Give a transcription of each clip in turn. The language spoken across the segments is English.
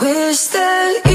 Wish that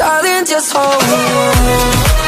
darling, just hold on.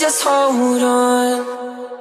just hold on.